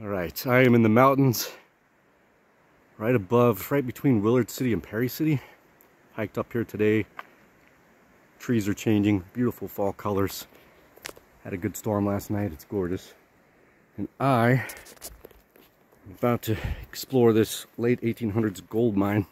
All right, I am in the mountains right above, right between Willard City and Perry City. Hiked up here today. Trees are changing, beautiful fall colors. Had a good storm last night, it's gorgeous. And I am about to explore this late 1800s gold mine.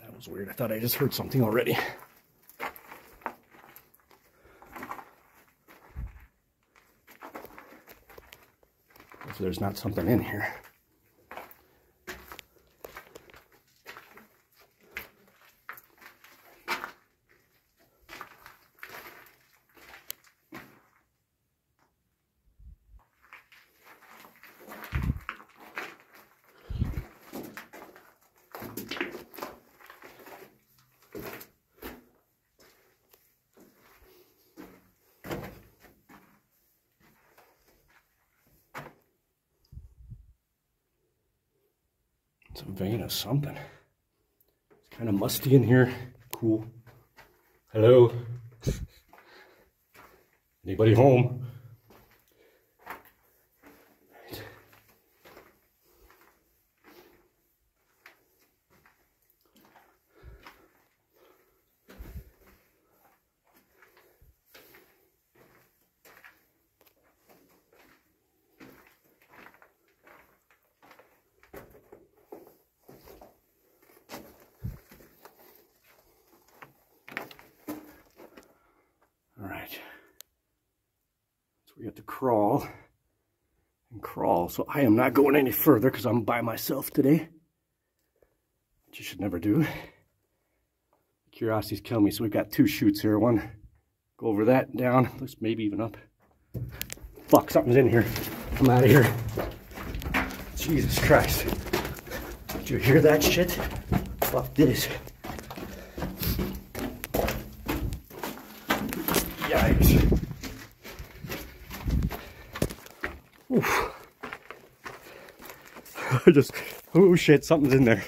That was weird. I thought I just heard something already. If there's not something in here. A vein of something. It's kind of musty in here. Cool. Hello? Anybody home? All right. So we have to crawl and crawl. So I am not going any further because I'm by myself today. Which you should never do. Curiosity's killing me. So we've got two shoots here. One, go over that, down, looks maybe even up. Fuck, something's in here. Come out of here. Jesus Christ. Did you hear that shit? Fuck this. Yikes. I just, oh shit, something's in there.